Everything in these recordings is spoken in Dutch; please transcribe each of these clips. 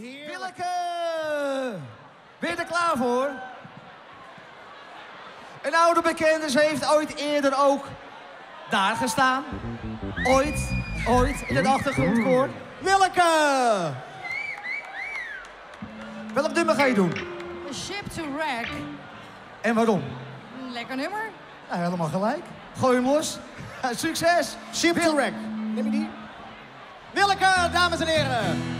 Heerlijk. Willeke! Ben je er klaar voor? Een oude bekende, heeft ooit eerder ook daar gestaan. Ooit, ooit, in het achtergrondkoor. Willeke! Welk nummer ga je doen? Ship to Wreck. En waarom? Lekker nummer. Nou, helemaal gelijk. Gooi hem los. Succes! Ship to Wreck. Neem die? Willeke, dames en heren!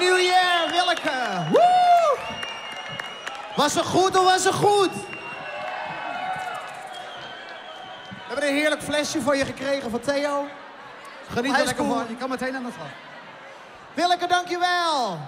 New Year, Willeke. Woe! Was ze goed of was ze goed? We hebben een heerlijk flesje voor je gekregen van Theo. Geniet er. Je kan meteen aan de slag. Willeke, dankjewel.